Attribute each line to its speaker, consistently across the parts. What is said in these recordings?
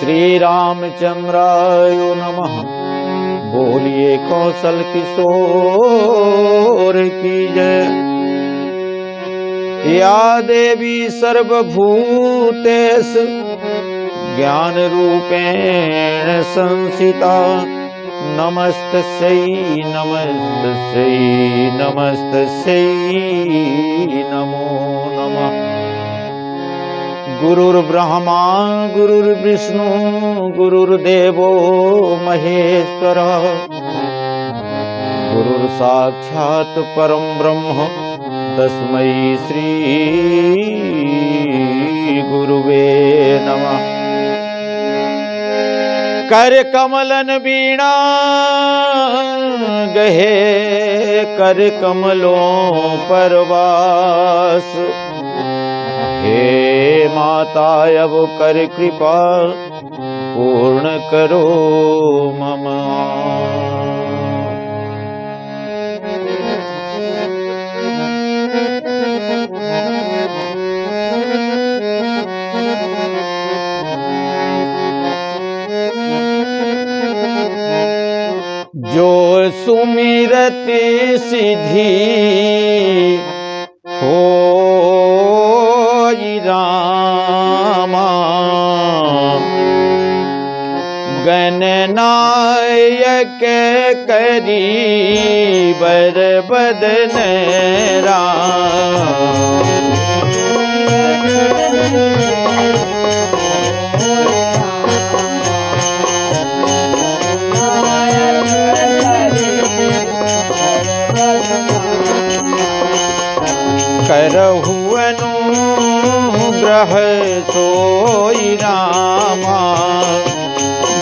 Speaker 1: श्री रामचंद्राय नमः। बोलिए कौशल किशोर की जय। या देवी सर्वभूतेश ज्ञान रूपेण संसिता। नमस्तस्यै नमस्तस्यै नमस्तस्यै नमो नमः। गुरुर्ब्रह्मा गुरुर्विष्णु गुरुर्देवो महेश्वर। गुरुर्साक्षात् परं ब्रह्म तस्मै श्री गुरुवे नमः कर कमलन बीणा गहे कर कमलों परवास। हे माता, अब कर कृपा पूर्ण करो मम। सिद्धि। हो रामा। गणनायक करी बर बदन करहुअनु हुवनू ग्रह सोय रामा।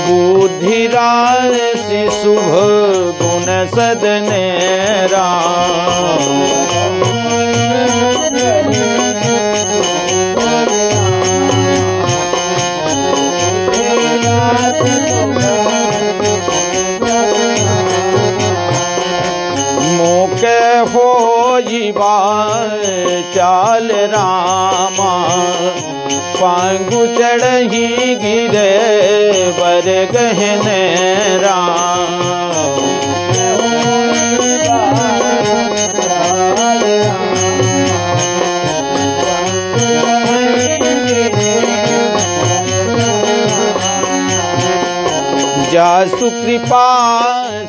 Speaker 1: बुद्धिराजसि शुभ गुण सदने राम। चाल रामा पांगु चढ़ी गिरे बर गहने राम। जा सुकृपा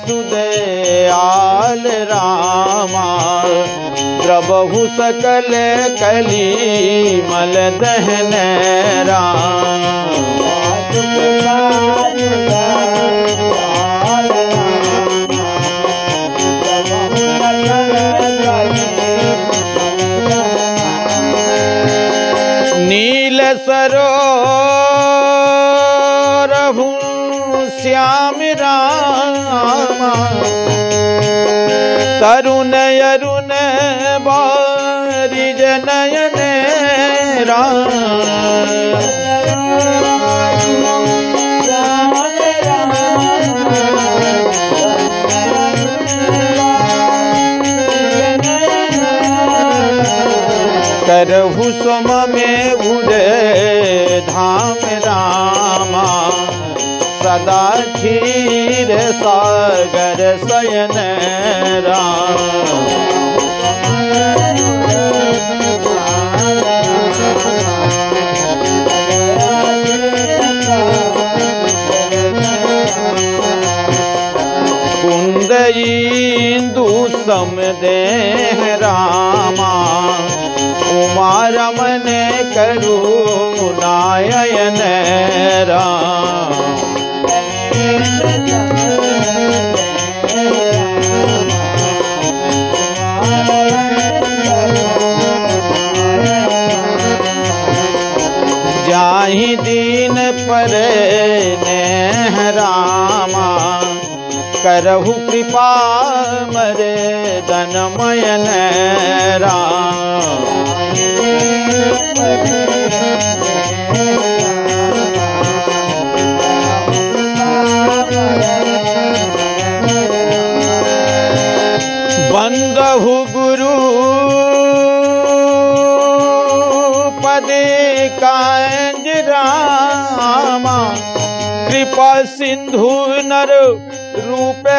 Speaker 1: सुदयाल रामा। द्रबहु सकल कली मल दहन नील सरो श्याम रामा। तरुण करहु सोम में उड़े धाम रामा। सदा क्षीर सागर शयन कुंद इंदु समदेह रामा उमा रमन करू नायन राम। जाहि दीन पर रामा करहु कृपा मरे धनमय राम बंदहु गुरु पदे कांज रामा। कृपा सिंधु नर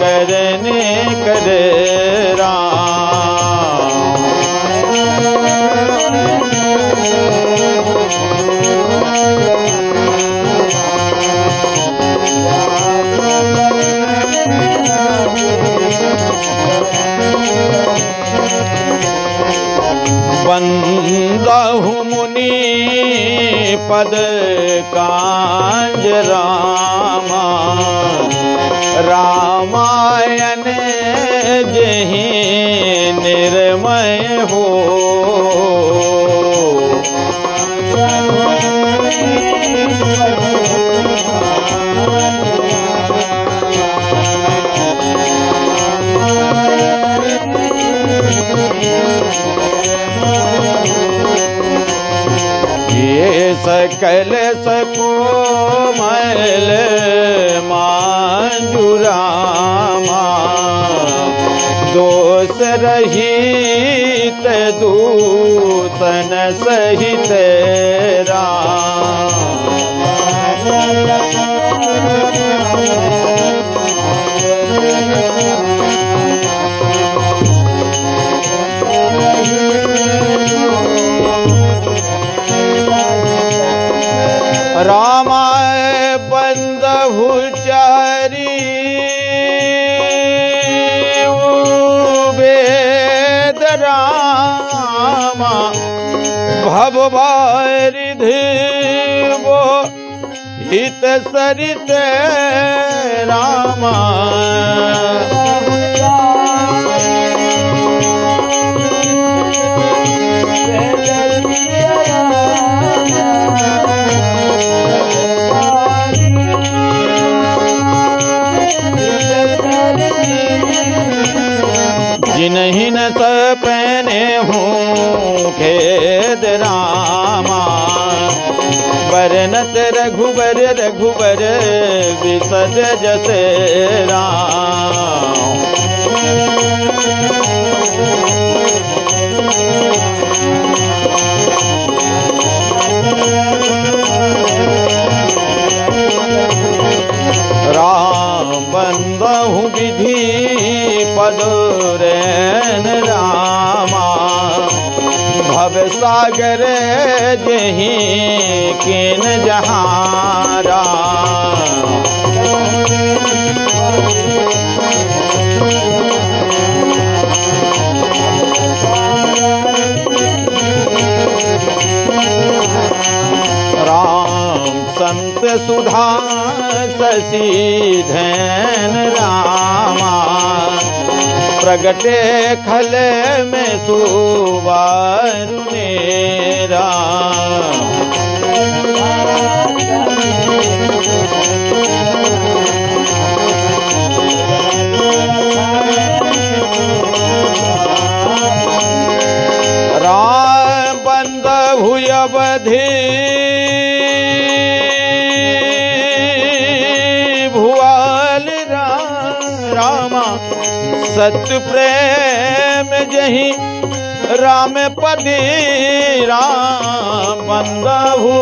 Speaker 1: करने कर बंदहु मुनि पद कांज रामा रामायण जही निर्मय हो। ये सकल सको मैल मांजुरामा दोष रहित दूसन सहित रामा भववारिधि वो हित सरित रामा जिन्हीं न खेद रामा बरनत रघुबर रघुबर विसद जसे राम सागर जही जहारा राम संत सुधा शशि धैन रामा। प्रगटे खल में सुवारुनेरा राम बंद हुई अवधि सत्य प्रेम जही राम पदी राम बंदहु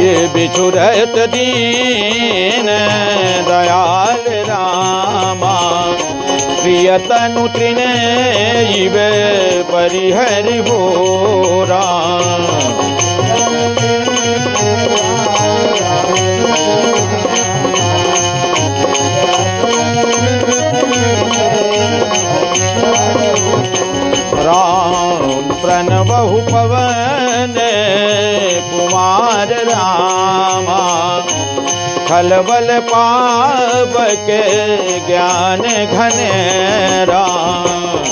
Speaker 1: ये बिछुरत दीन दयाल रामा। प्रियतनु तृण इवे परिहरि हो राम। राम प्रणबहु पवन कुमार रामा। खलबल पाप के ज्ञान घने राम।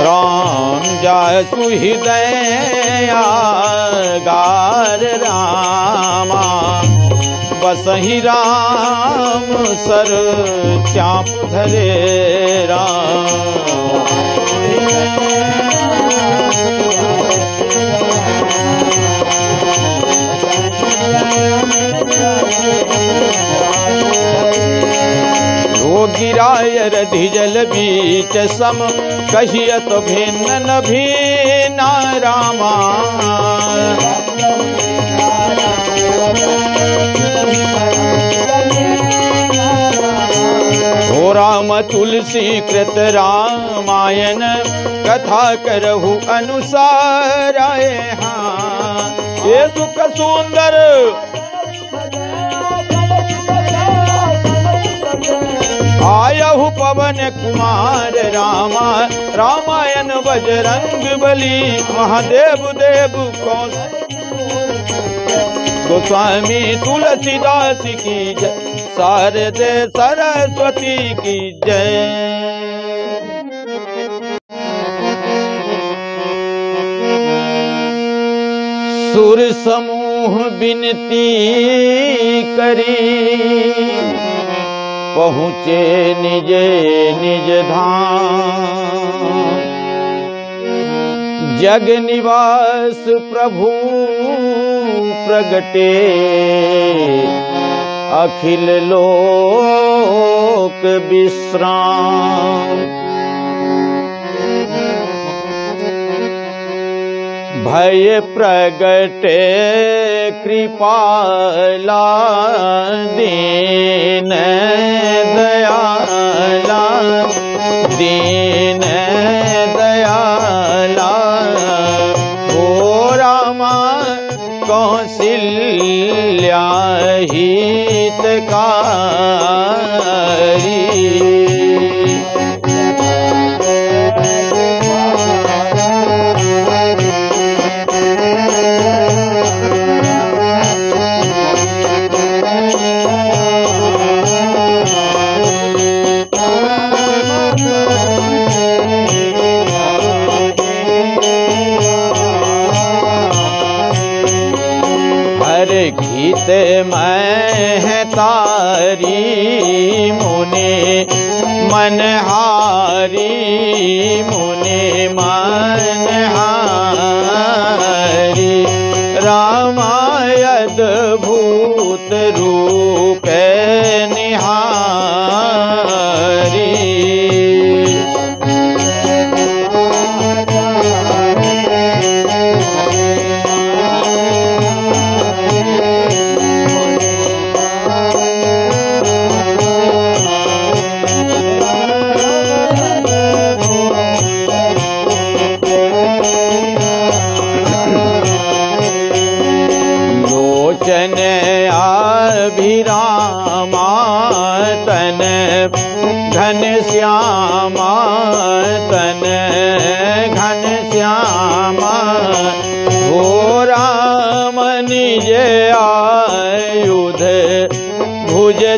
Speaker 1: राम जाय सुहृदया गार रामा। बसहि राम, सर चाप धरे गिराय रधि जल बीच सम कहियत भिन्न न भिन्न रामा। राम तुलसी कृत रामायण, कथा करहु अनुसार हाँ। ये सुख सुंदर आयहु पवन कुमार रामा, रामायण बजरंग बली, महादेव देव कौन? गोस्वामी तुलसीदास की जय। शारदे सरस्वती की जय। सुर समूह बिनती करी। पहुँचे निज निज धाम। जग निवास प्रभु प्रगटे। अखिल लोक विश्राम। भय प्रगटे कृपाला दीन दयाला। दीन दयाला कौशल्या हितकारी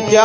Speaker 1: भुज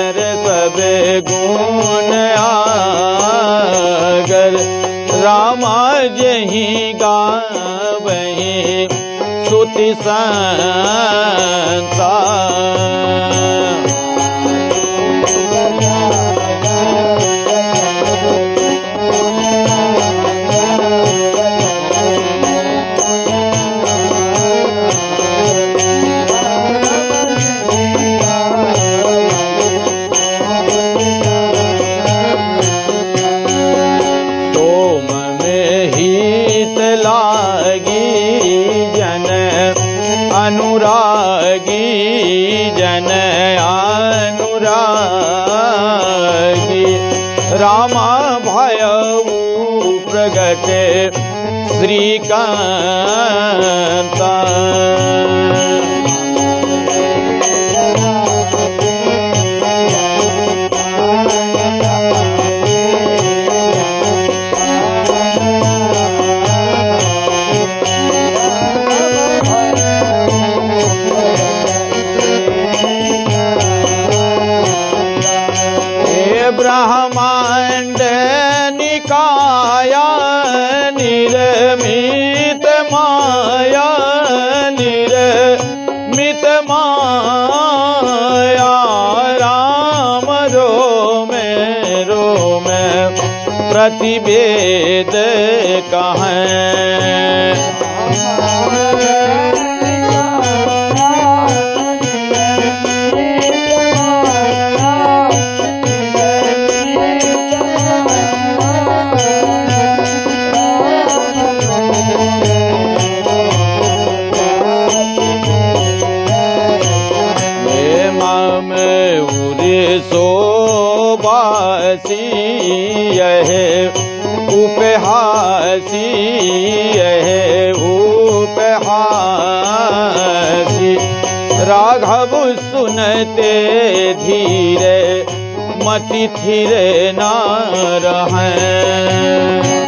Speaker 1: कर सब गुण आगर रामा जही गा बही सुति संत का प्रतिवेद कहा कहब सुनते धीरे मति थिरे ना रहें।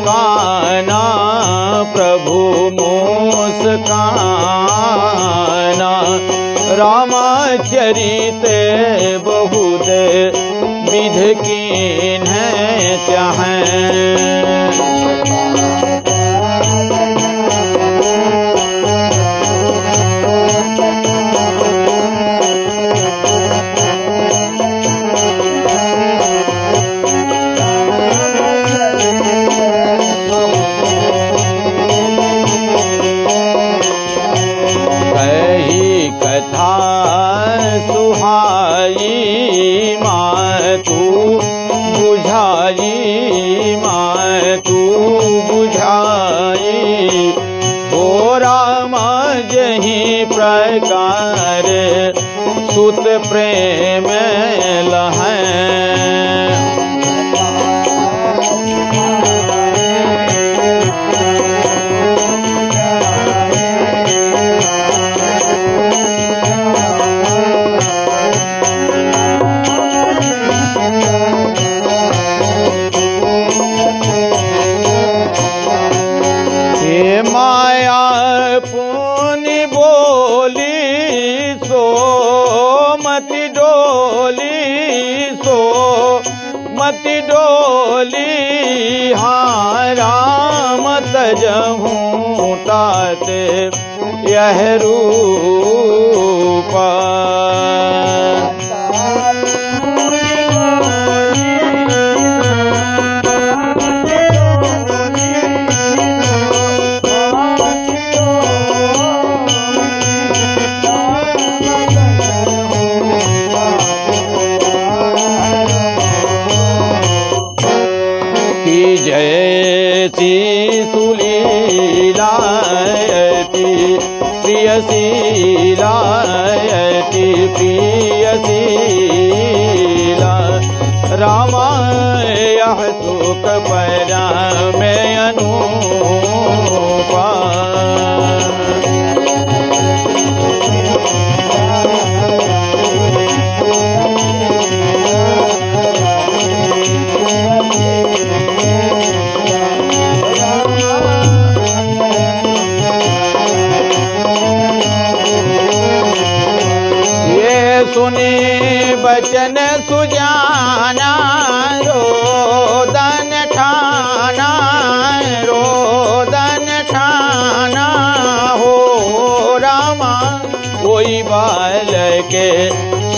Speaker 1: काना प्रभुस रामाचरि बहुत विध की चाहें। सुख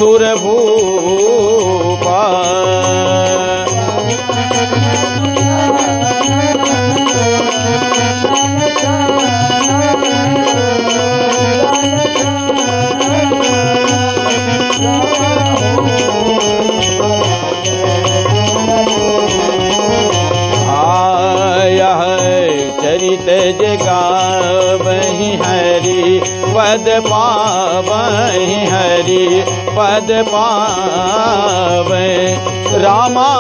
Speaker 1: सुरभूपा आया है चरित जगा बही हरि पद पावहि हरि। पद पावे रामा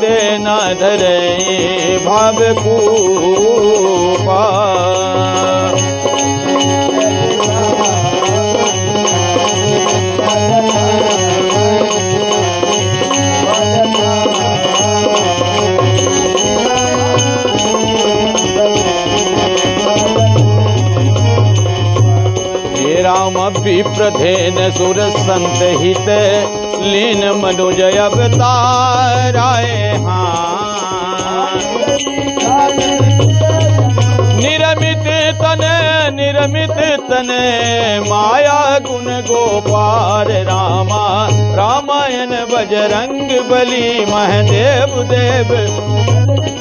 Speaker 1: ते न धरे भव कूपा विप्रधेन सुर संत हित लीन मनुज अवताराय हाँ। निरमित तने निरमित तने, माया गुण गोपाल रामा, रामायण बजरंग बली, महदेव देव।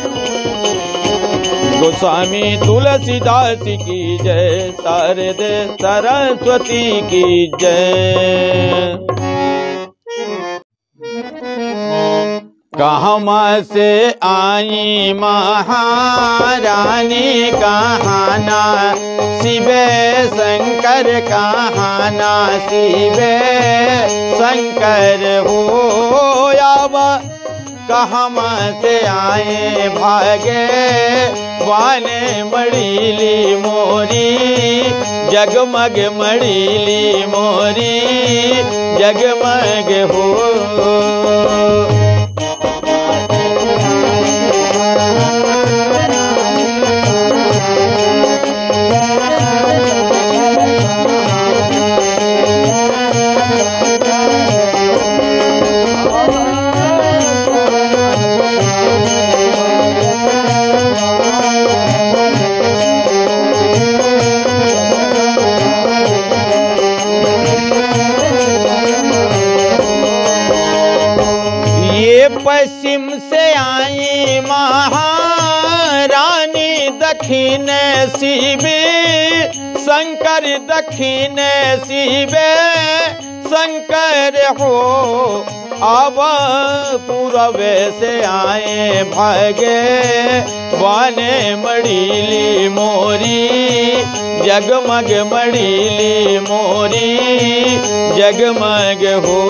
Speaker 1: गोस्वामी तुलसीदास की जय, शारदे सरस्वती की जय। कहमा से आई महारानी? कहाना शिवे शंकर कहाना शिवे शंकर हो यावा कहमा से आए भागे वाने मड़ीली मोरी जगमग मड़ीली मोरी जगमग हो। शिवे, शंकर दक्षिण शिवे, शंकर हो, अब पूरवे से आए भागे वाने मड़ीली मोरी, जगमग मड़ीली मोरी, जगमग हो।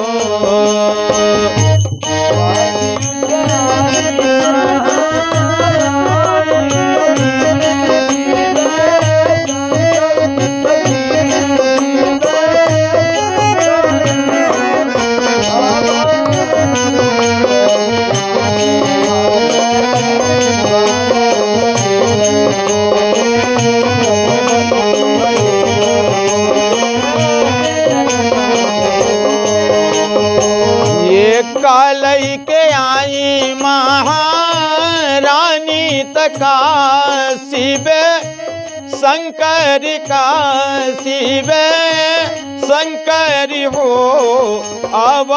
Speaker 1: शंकर का शिवे, शंकर हो अब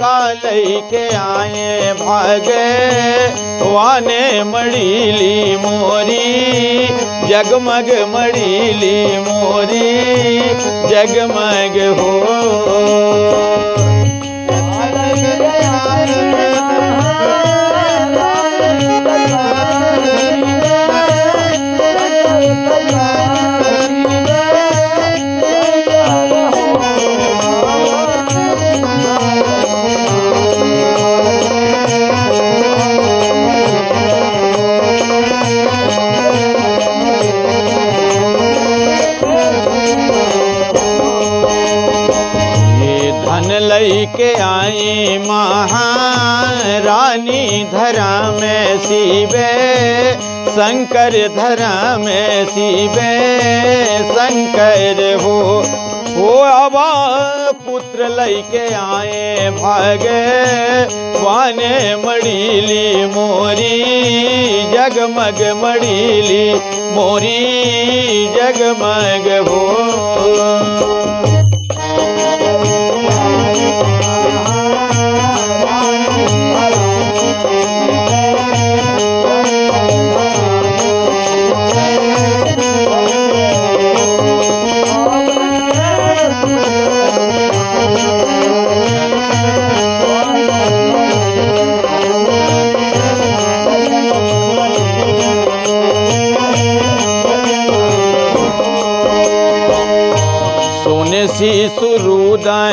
Speaker 1: कालई के आए भागे। वाने मड़ीली मोरी, जगमग मड़ीली मोरी, जगमग हो। आई महारानी धरा में शिवे, शंकर धरा में शिवे, शंकर हो हो अब पुत्र लई के आए भागे वाने मड़ीली मोरी, जगमग मड़ीली मोरी, जगमग हो।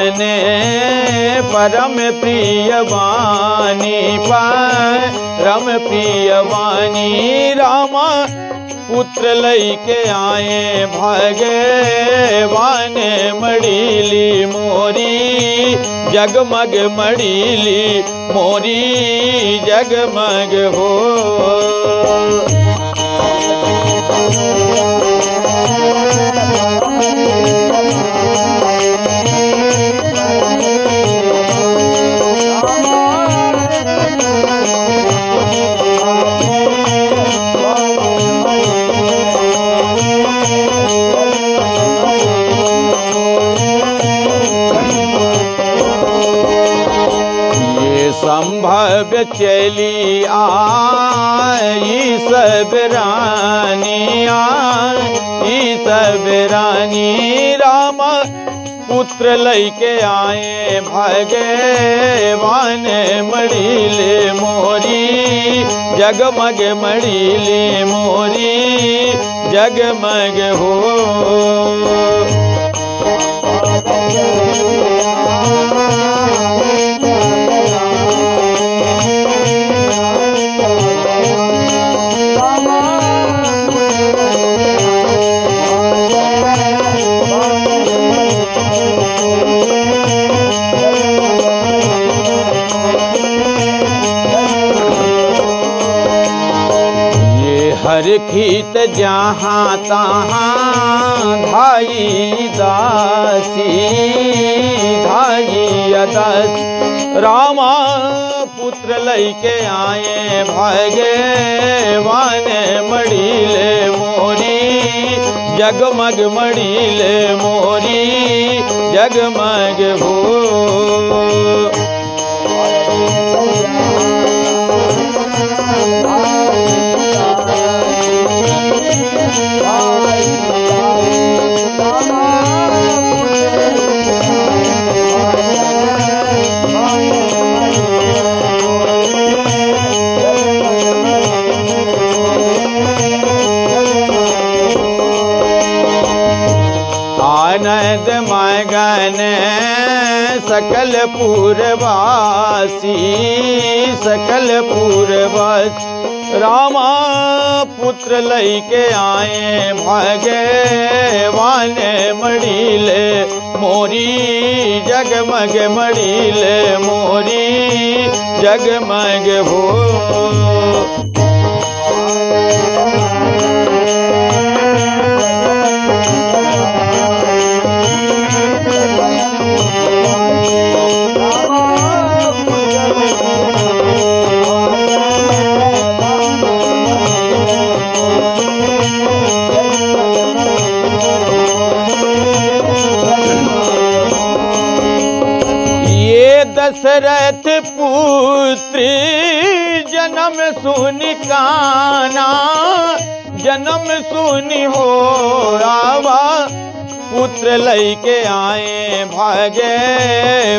Speaker 1: सुरुदने परम प्रिय वाणी परम प्रिय वाणी रामा, पुत्र लई के आए भागे वाने मड़ीली मोरी, जगमग मड़ीली मोरी, जगमग हो। चली आई सब रानी आई सब रानी राम पुत्र लई के आए भागे वाने मड़ीले मोरी, जगमग मड़ीले मोरी, जगमग हो। ये हर खीत जहाँ तहाँ धाई दासी, धाई अदस। रामा पुत्र लई आए, भागे वाने मड़ीले मोरी। जगमग मड़ीले मोरी, जगमग हो। पूर्वासी सकल पूर्वास रामा पुत्र लई के आए भगवान मड़ीले मोरी जगमग मड़ीले मोरी जगमग हो। सुनि काना, जन्म सुनि हो आवा पुत्र लई के आए, भागे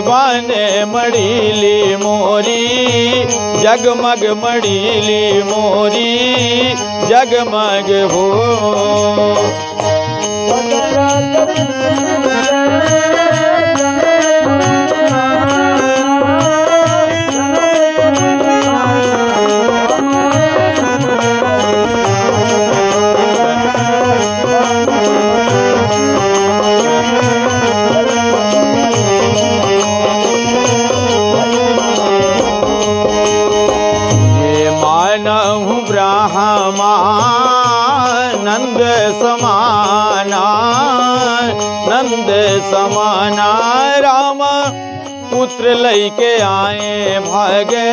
Speaker 1: बने मड़ीली मोरी। जगमग मड़ीली मोरी, जगमग हो। पुत्र लैके आए भागे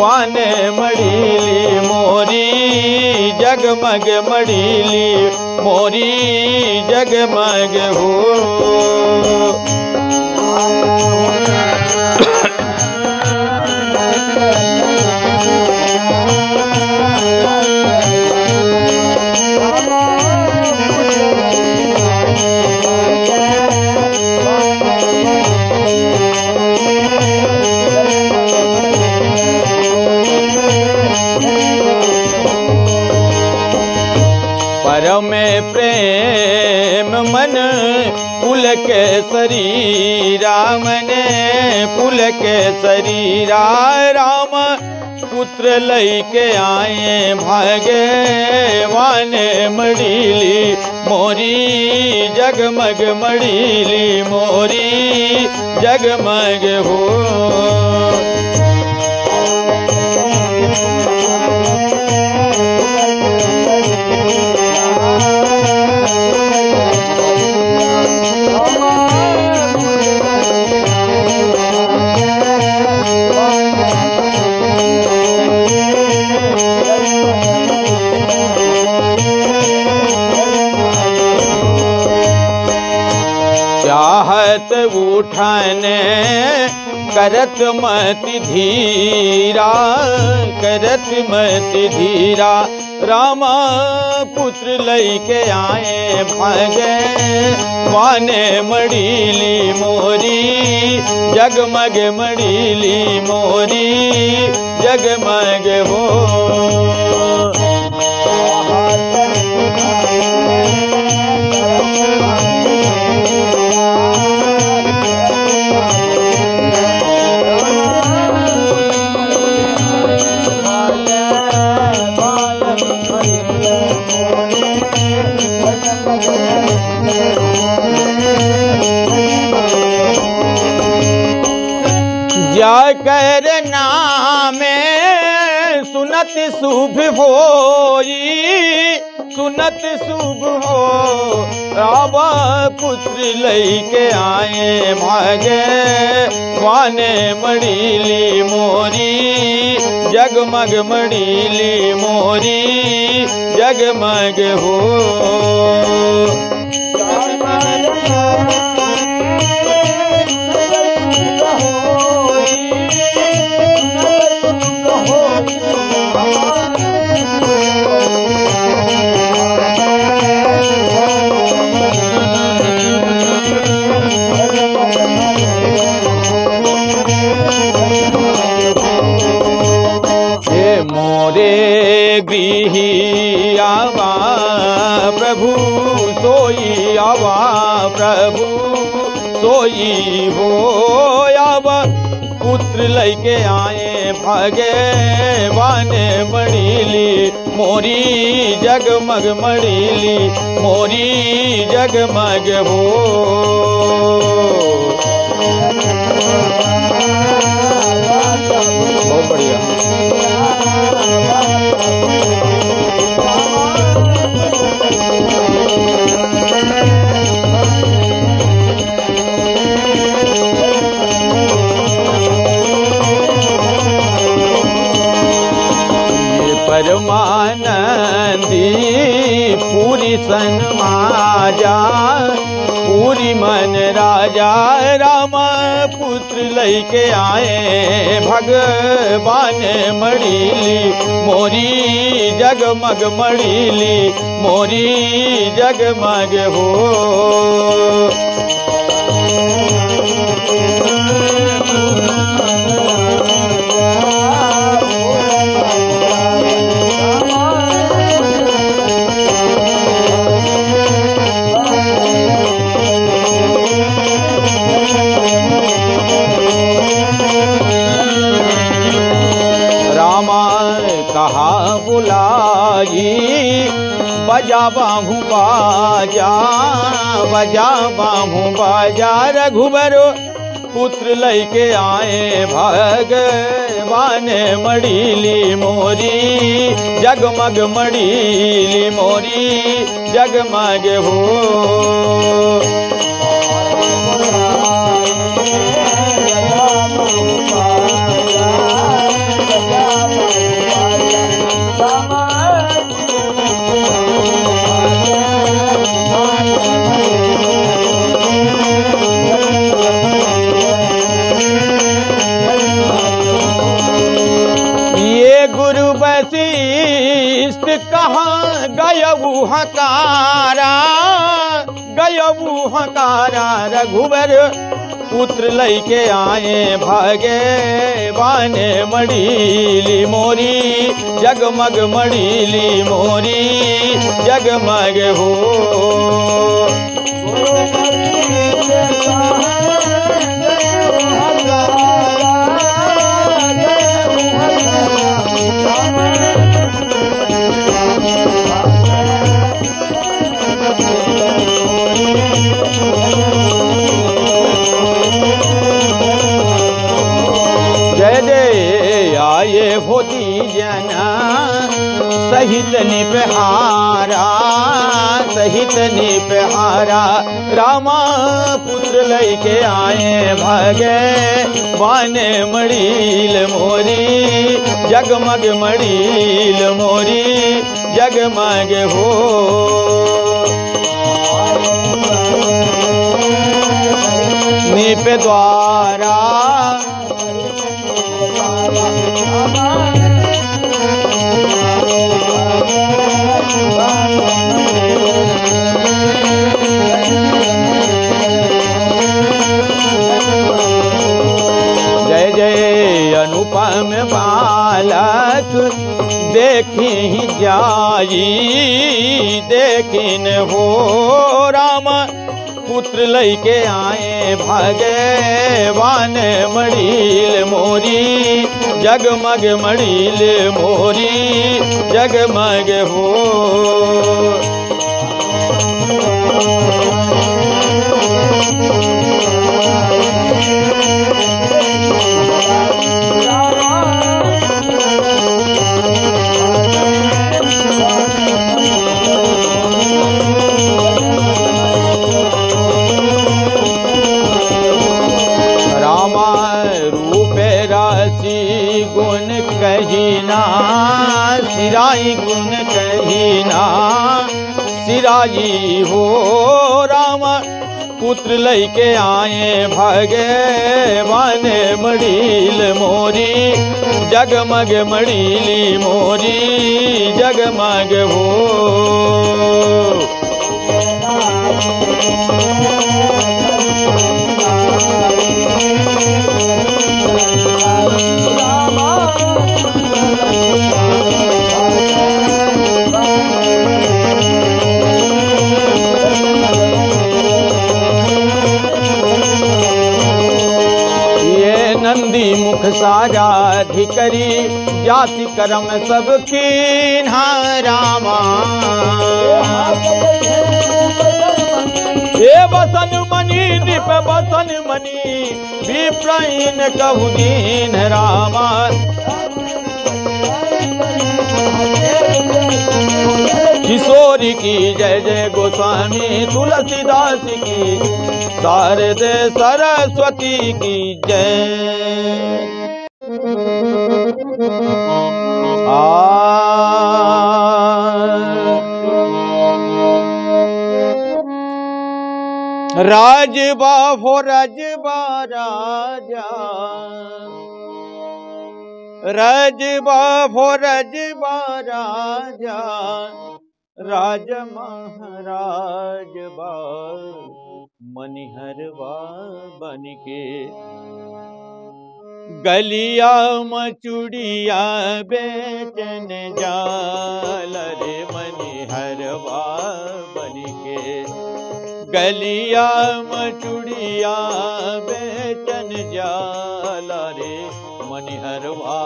Speaker 1: वाने मड़ीली मोरी जगमग मड़ीली मोरी जगमग हो परम के शरीरा ने पुल के शरीरा राम पुत्र लई के आए भागे वाने मड़ीली, मोरी जगमग मड़ीली, मोरी जगमग हो। चाहत उठने, करत मत धीरा, करत मत धीरा, रामा पुत्र लई के आए भागे, वाने मड़ीली मोरी, जगमग मड़ीली मोरी, जगमग हो। शुभ होई, सुनत शुभ हो। रावा पुत्र लई के आए भागे वाने मड़ीली मोरी। जगमग मड़ीली मोरी, जगमग हो। हो आवा पुत्र लैके आए भगवान मड़ीली मोरी जगमग मड़ीली मोरी जगमग हो। बढ़िया। परमानंदी पूरी सन माजा पूरी मन राजा, राम पुत्र लैके आए, भगवान मड़ीली, मोरी जगमग मड़ीली, मोरी जगमग हो। बुलाई बजा बाहू बाजा बजा बाहू बाजा रघुबर पुत्र लैके आए भग भगवान मड़ीली मोरी जगमग मड़ीली मोरी जगमग हो हकारा रघुबर पुत्र लैके आए भागे बाने मड़ीली मोरी जगमग मड़ीली मोरी जगमग हो। सहित निपहारा सहित निपहारा रामा पुत्र लैके आए भगे, बाने मड़ील मोरी, जगमग मड़ील मोरी, जगमग हो। निप द्वारा जय जय अनुपम बालक देखी जाई देखिन हो राम पुत्र लैके आए भगवान मड़ील मोरी जगमग मड़ील मोरी जगमग हो। पुत्र लैके आए भगवान मड़ील मोरी जगमग मड़ीली मोरी जगमग हो आराधिकरी जाति कर्म सब की रामा। हे बसन मणि निप बसन मणि, विप्रहीन कहु दीन रामा। किशोरी की जय जय गोस्वामी, तुलसीदास की शारदे सरस्वती की जय। राजबा हो रजबा राजा। रजबा हो रजबा राजा। राज महाराज बा मनिहरवा बन के गलिया मचुड़िया बेचन जाल रे मनिहरवा बन के गलिया मचुड़िया, बेचन जाल रे, मनिहरवा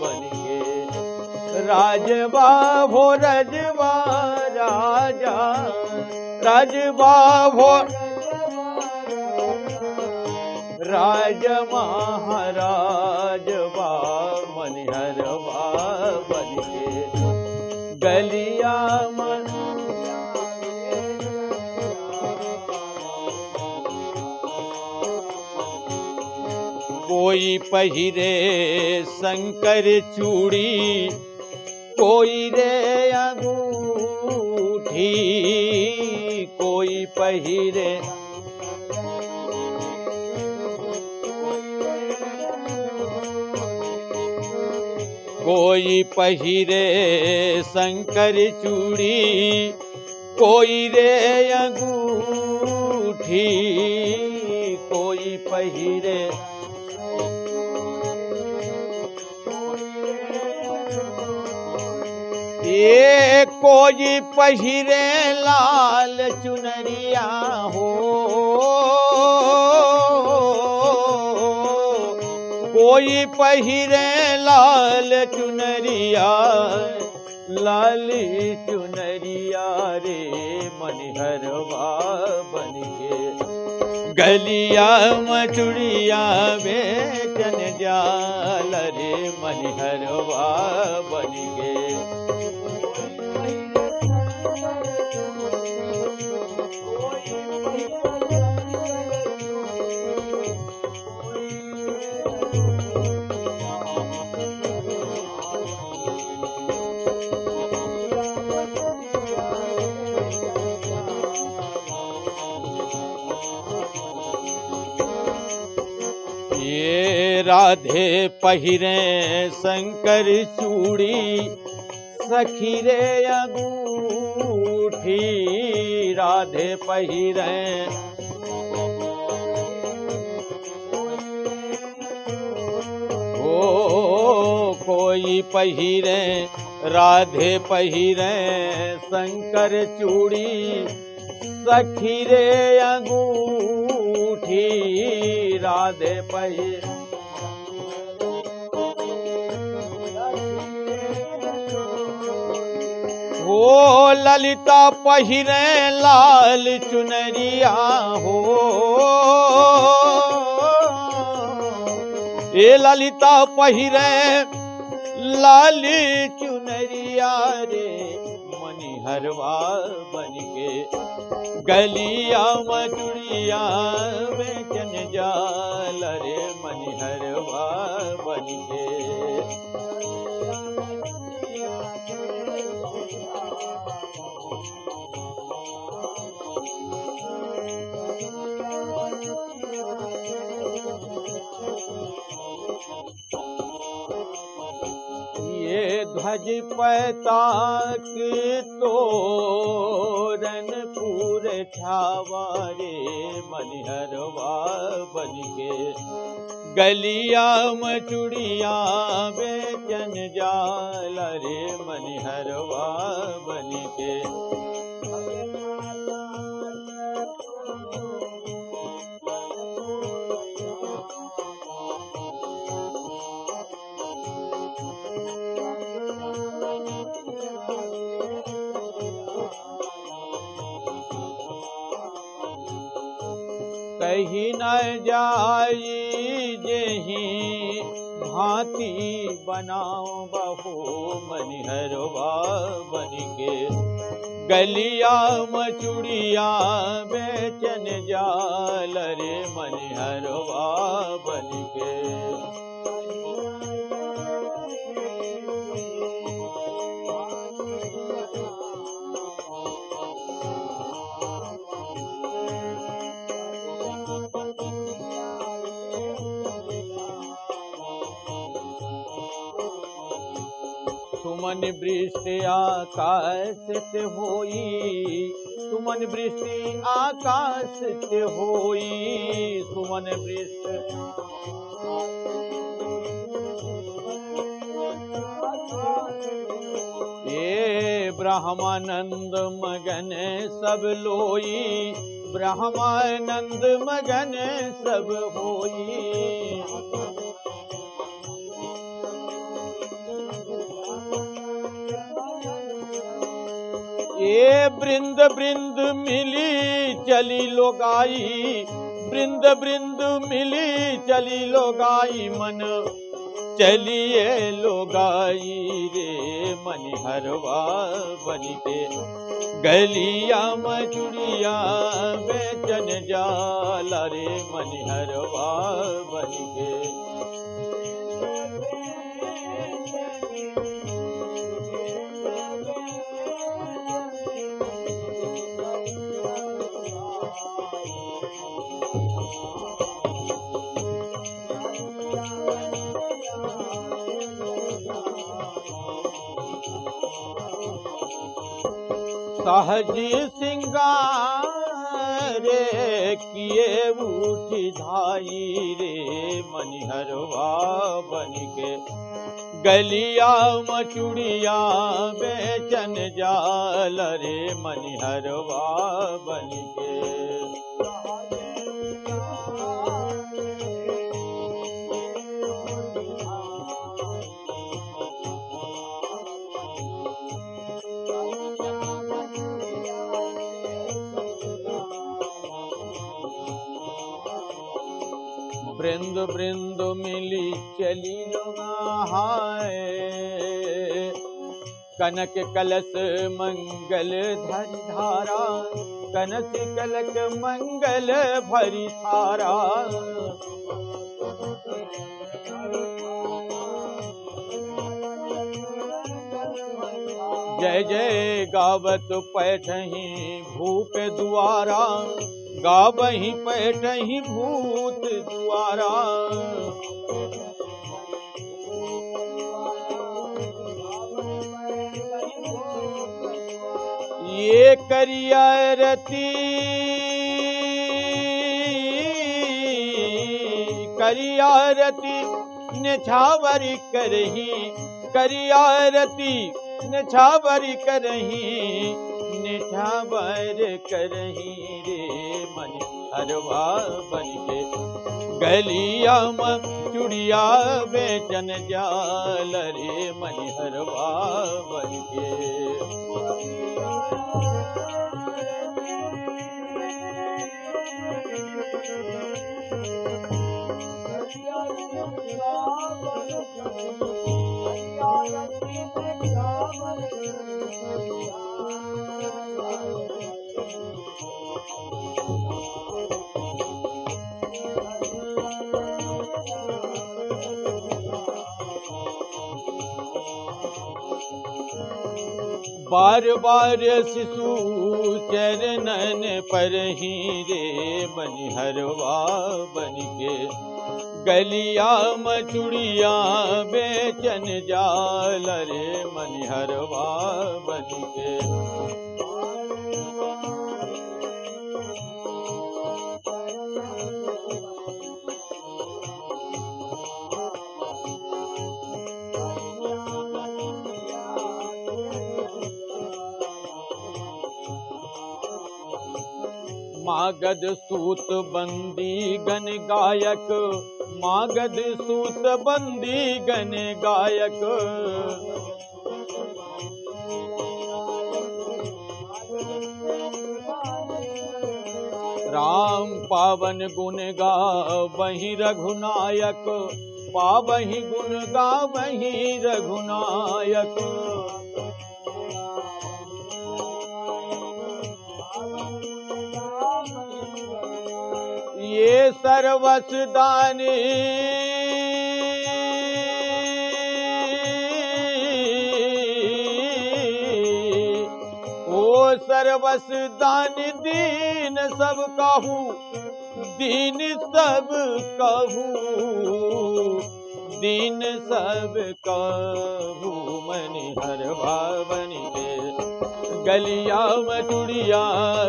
Speaker 1: बन के राजबा भो रजबा, राजा, राजबा भो राज महाराज बा मनिहर बन के गलिया कोई पहिरे शंकर चूड़ी, कोई रे अंगूठी, कोई पहिरे। कोई पहिरे शंकर चूड़ी, कोई रे अंगूठी, कोई पहिरे। कोई पहिरे लाल चुनरिया हो। कोई पहिरे लाल चुनरिया लाली चुनरिया रे मनिहरवा बन। के गलिया मचुड़िया बेचन जाल रे मनिहरवा बन के राधे पहिरे शंकर चूड़ी, सखी रे अंगूठी। राधे पहिरे। ओ, कोई पहिरे, राधे पहिरे शंकर चूड़ी, सखी रे अंगूठी। राधे पहिरे। हो, ललिता पहिरे लाल चुनरिया हो। ए ललिता पहिरे लाल चुनरिया रे मनिहरवा बन के गलिया मचुड़िया बेचन जाल रे मनिहरवा बन के ध्वज पैताक तोरन पूरे छावारे मनिहरवा बन के गलिया मचुड़िया बेचन जाल रे मनिहरवा बन के बनाओ बहु मनिहरवा बन के गलिया मचुड़िया बेचन जाल रे मनिहरवा बन के सुमन वृष्टि आकाश से होई सुमन वृष्टि आकाश से होई सुमन वृष्टि ये ब्रह्मानंद मगन सब लोई, ब्रह्मानंद मगन सब होई। बृंद बृंद मिली चली लोगाई। बृंद बृंद मिली चली लोगाई मन। चलिए लोगाई रे मनिहरवा बनी के गलिया मचुड़िया बेचन जाला रे मनिहरवा बनी सहज सिंगार किए उठ धाई रे मनिहरवा बन के गलिया मचुड़िया बेचन जाल रे मनिहरवा बन के बृंद बृंद मिली चली हाय। कनक कलश मंगल धरि धारा, कनक कलक मंगल भरी धारा जय जय गावत पैठही भूप दुआरा, गावही पैठही भूत द्वारा। ये करिया रती करिया रती निछावरी करही, करिया रती निछावर करही निछावर करही रे मन, हरवा बन के। गलिया म चुड़िया बेचन जाल रे मनिहरवा बन के। बार बार शिशु चरणन पर ही रे बनिहरवा बन के गलिया मचुड़िया बेचन जाल रे मनिहरवा बन के मागध सूत बंदी गण गायक, मागध सूत बंदी गण गायक। राम पावन गुण गा वही रघुनायक, पावही गुण गा वही रघुनायक। ये सर्वस दानी ओ सर्वस दान सब कहू, दीन सब कहू, दीन सब कहू मनि हर भावन गलिया मचुड़िया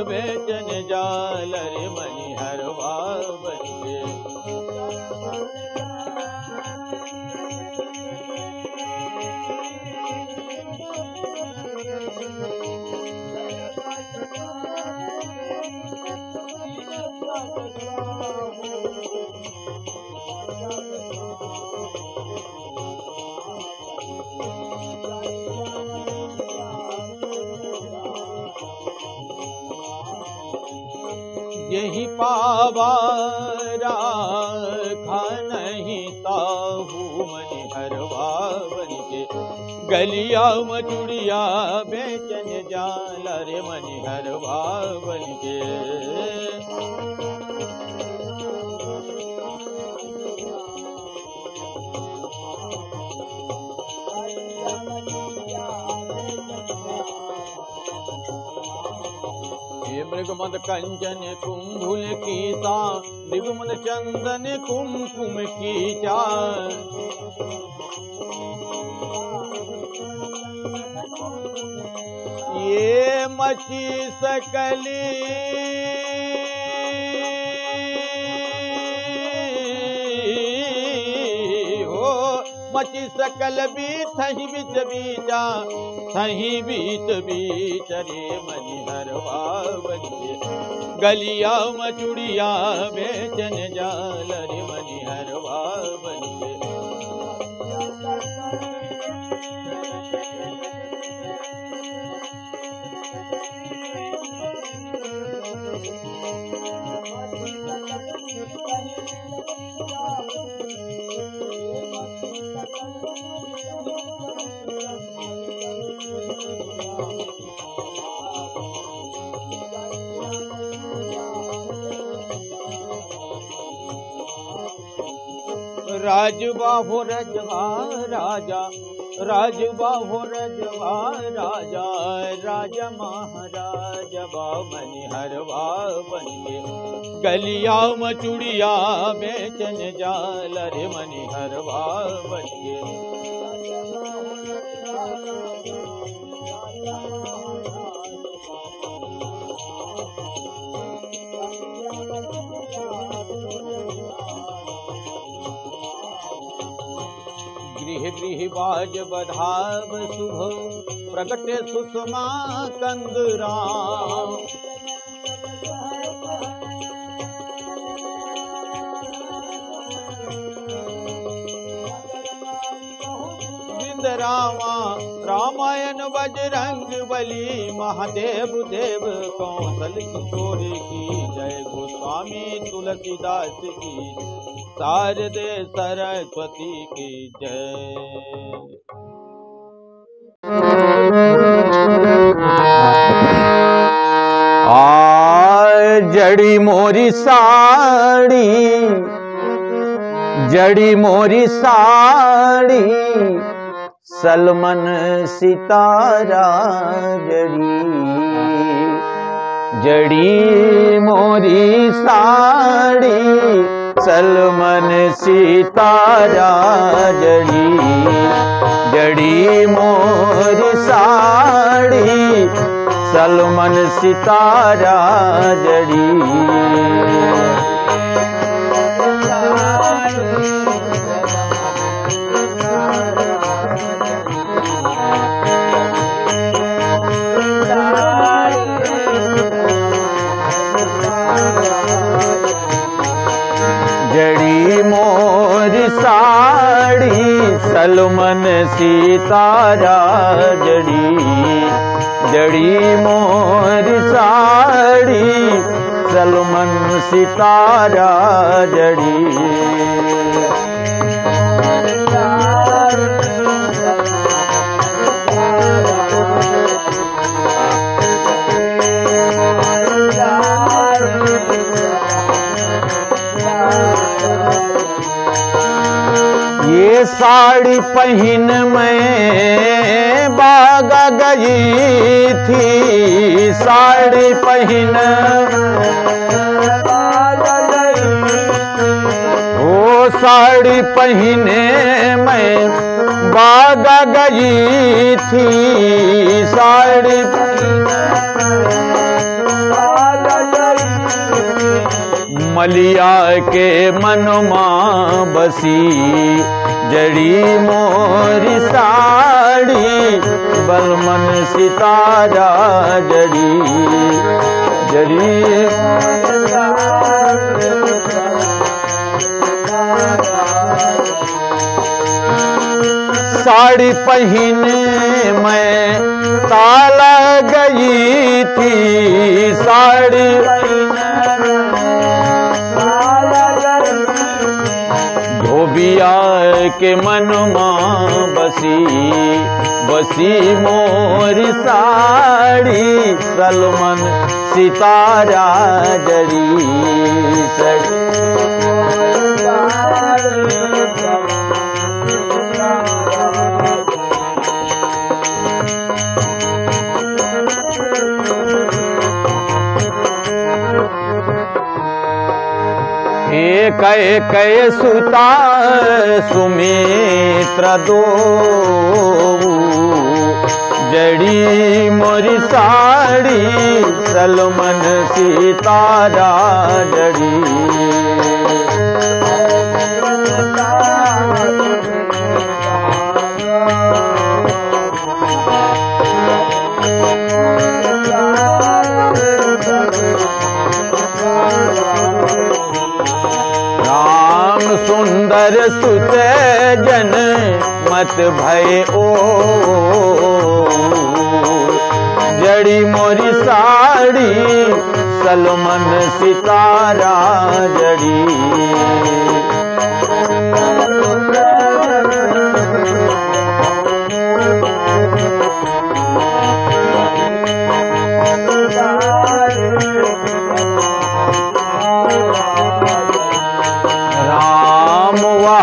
Speaker 1: बेचन जाल रे मनि हर यही राखा नहीं ताहू मनि हरवा बन के। गलिया मचुड़िया मृगमद कंचन कुंभुल कीता मृगमद चंदन कुमकुम कीचा ये मची सकली। मची सकल थही बिच बीचा, थही बीच बीच रे मनि गलिया मचुड़िया बेचन जाल मनि। राजबा बाहो रजवा राजा राज बाहो रजवा राजा राजा महाराज मनि हरवा बनिए। गलिया मचुड़िया बेचन जाल रे मनि हरवा बनिए। गृह बधाव शुभ। प्रगटे सुषमा कंदरा रामा, रामायण बजरंग बली, महादेव देव कौशल किशोर की। जय गोस्वामी तुलसीदास की। शारदे सरस्वती की जय। जड़ी मोरी साड़ी, जड़ी मोरी साड़ी, सलमन सितारा जड़ी। जड़ी मोरी साड़ी सलमन सितारा जड़ी जड़ी मोर साड़ी सलमन सितारा जड़ी सलमन सितारा जड़ी जड़ी मोर साड़ी सलमन सितारा जड़ी साड़ी पहन में बागा गई थी। साड़ी पहन वो साड़ी पहने में बागा गई थी। साड़ी मलिया के मनमा बसी, जड़ी मोरी साड़ी, बलमन सितारा जड़ी। जड़ी साड़ी पहने मैं ताला गई थी, साड़ी के मनमा बसी बसी मोरी साड़ी सलमन सितारा जरी सड़ी एक एक सुता सुमित्र दो। जड़ी मोरी साड़ी सलमन सितारा जड़ी सुंदर सुत जन मत भय ओ। जड़ी मोरी साड़ी सलमन सितारा जड़ी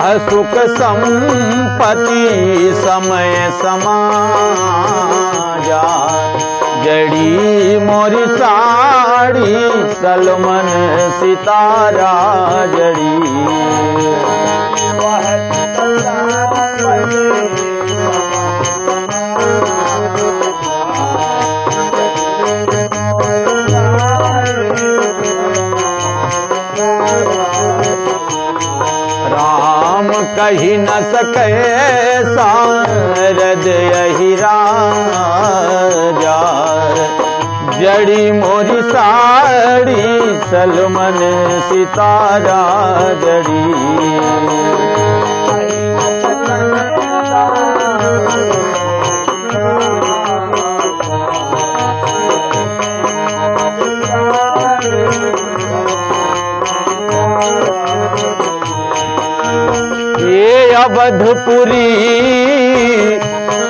Speaker 1: सुख संपत्ति समय समाजा। जड़ी मोरी साड़ी सलमन सितारा जड़ी। राम न सके जड़ी मोरी साड़ी सलमन सितारा जड़ी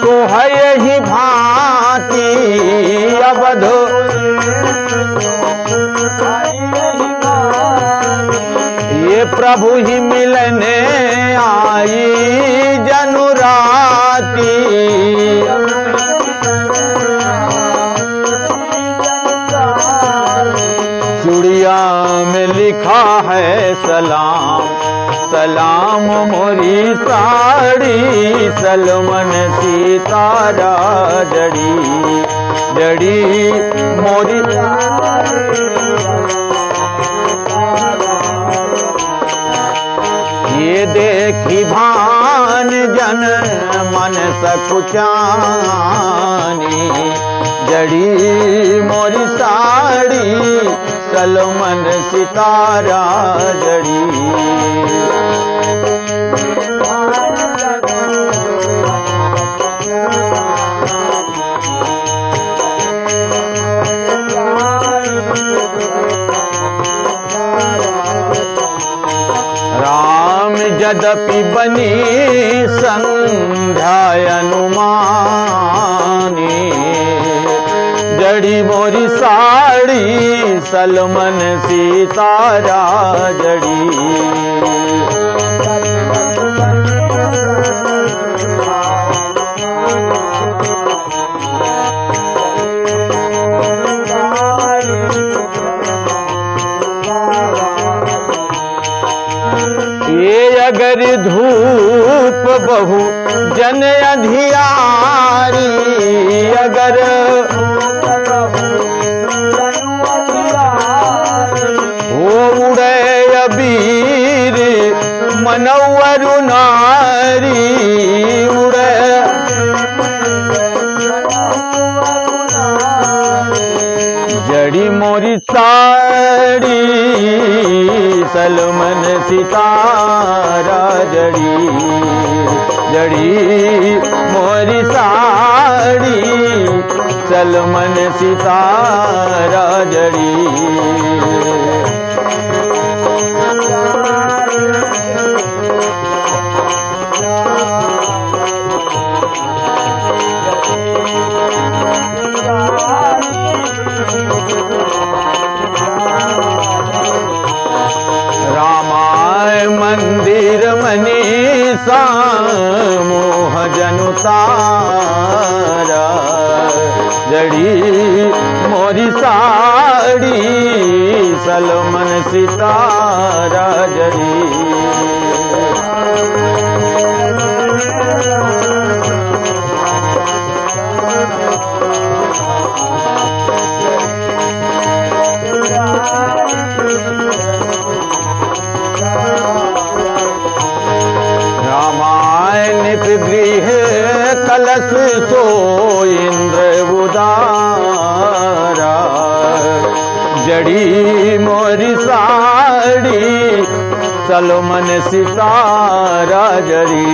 Speaker 1: तो है यही भांति अवध। ये प्रभु ही मिलने आई जनुराती। चुड़िया में लिखा है सलाम। सलाम मोरी साड़ी, सलमन सितारा जड़ी। जड़ी मोरी ये देखी भान जन मन सकुचानी जड़ी मोरी साड़ी, सलमन सितारा जड़ी। यद्यपि बनी संध्यायनुमानी जड़ी मोरी साड़ी सलमन सीतारा जड़ी बहु जन अधियारी अगर वो उड़े अबीर मनवरु नारी उड़े जड़ी मोरी साड़ी सलमन सितारा जड़ी जड़ी मोरी साड़ी। सलमन सितारा जड़ी मोह जनुतारा जड़ी मोरी साड़ी सलमन सितारा जड़ी इन्द्र उदारा। जडी मोरि सालमन सितारा जरी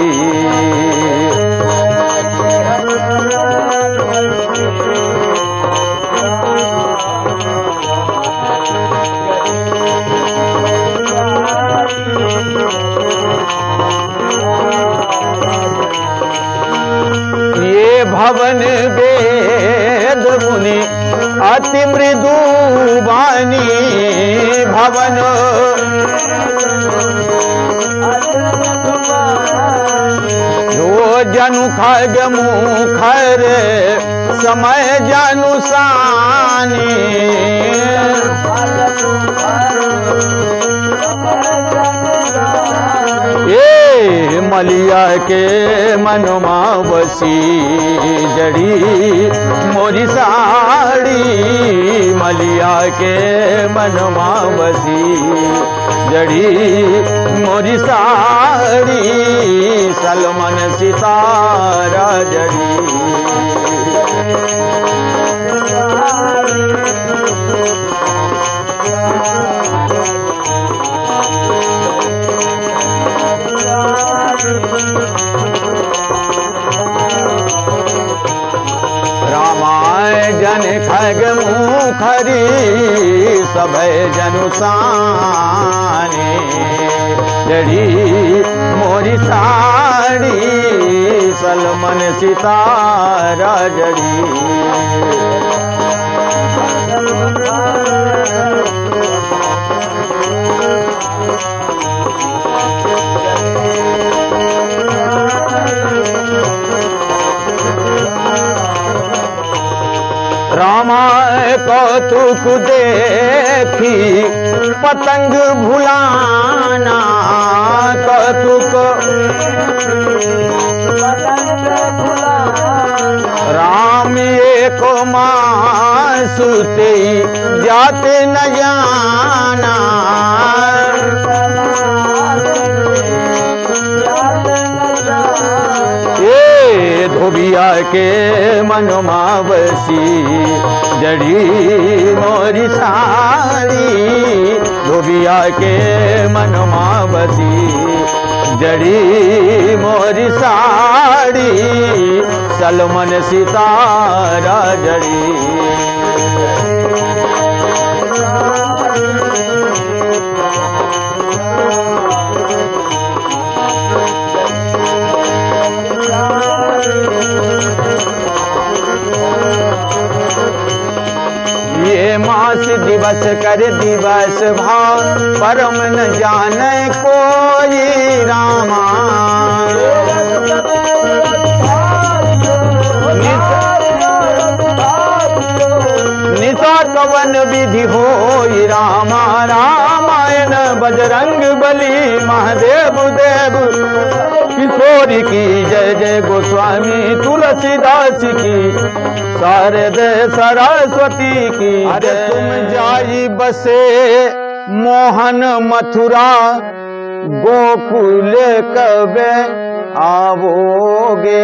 Speaker 1: भवन वेद मुनि अति मृदु वाणी भवन। जनु खग मुखर समय जनु सानी। ये मलिया के मनुमा बसी जड़ी, मोरी साड़ी मलिया के मनुमा बसी जड़ी, मोरी साड़ी सलमन सितारा जड़ी। जनुसी जरी मोरितारी सलमन सितारा जड़ी Thank you. रामाय कौतुक देखी पतंग भुलाना कौतुक। राम एक मासुते जाते न जाना। ये धोबिया के मनमा मावसी जड़ी मोरी सारी धोबिया के मनमा मावसी जड़ी मोरी साड़ी सलमन सितारा जड़ी। दिवस कर दिवस भाव परम न जाने कोई रामा। कवन विधि हो रामा रामायण बजरंग बली महादेव देव। किशोर की जय जय गोस्वामी तुलसीदास की। शारद सरस्वती की अरे तुम जाई बसे मोहन मथुरा गोकुल कबे आवोगे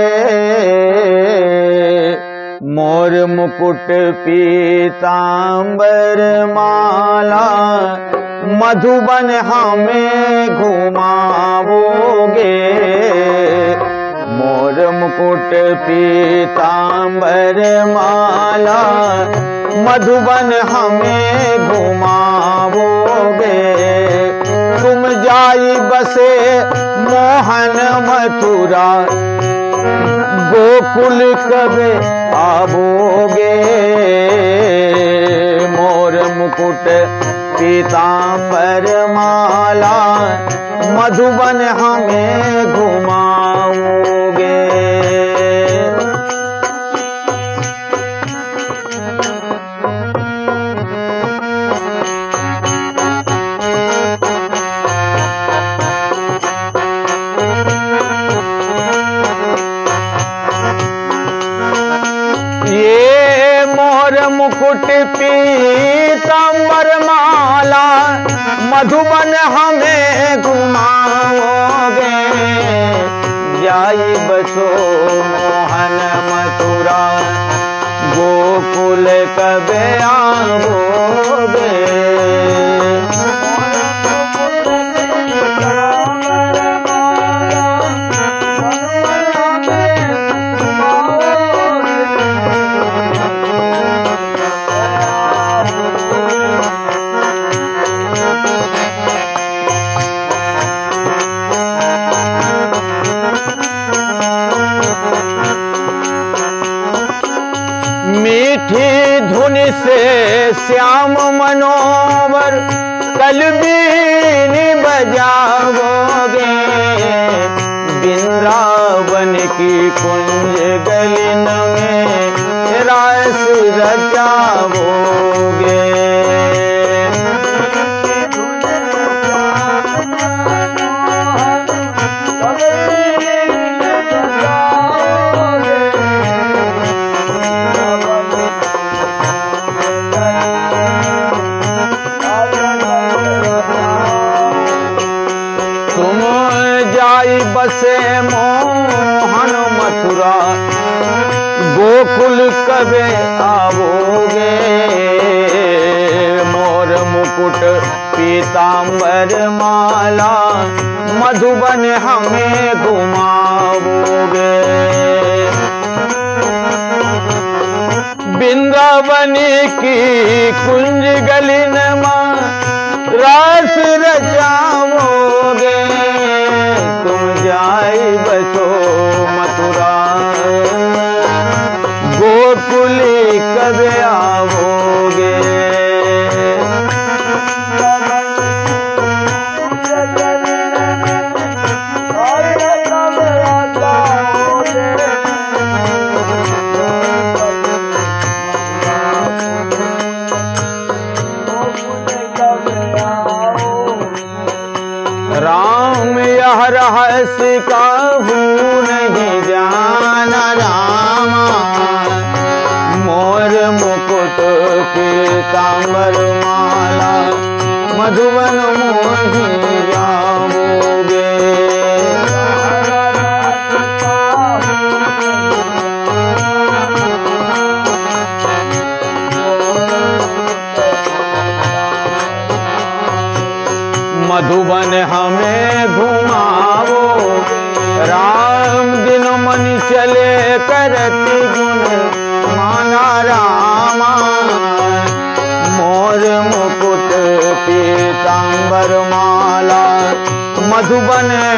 Speaker 1: मोर मुकुट पीतांबर माला, मधुबन हमें घुमावोगे मोर मुकुट पीतांबर माला, मधुबन हमें घुमावोगे तुम जाई बसे मोहन मथुरा गोकुल कबे आबोगे मोर मुकुट पीतांबर माला मधुबन हमें घुमाओगे? मधुबन हमें घुमाओगे। जाई बसो मोहन मथुरा गोकुल कबे आओगे?